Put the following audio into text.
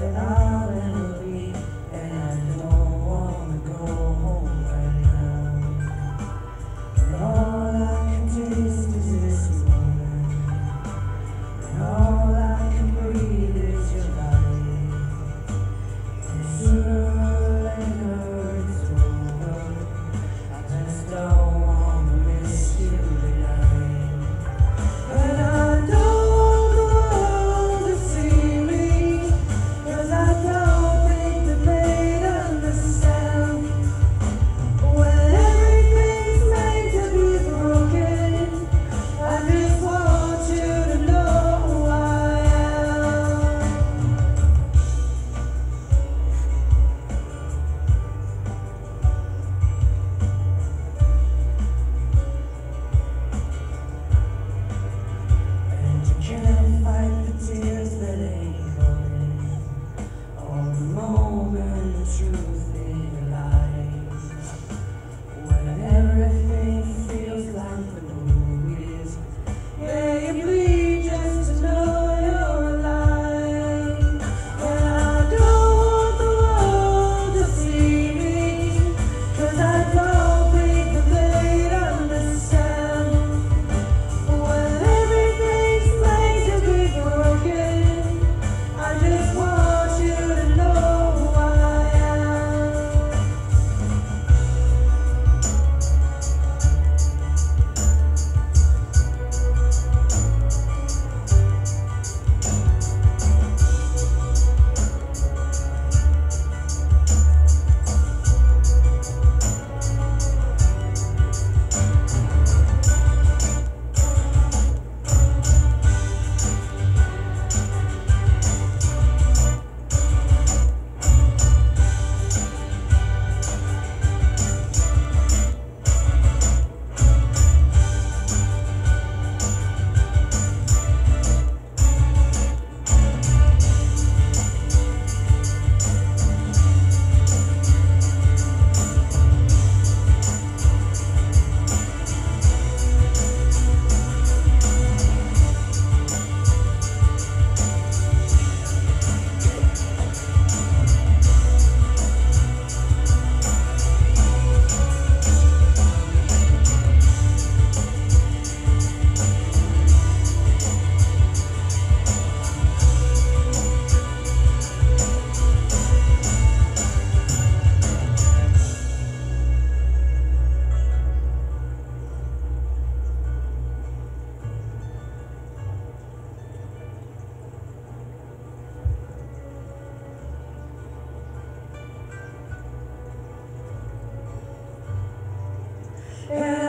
嗯。Yeah.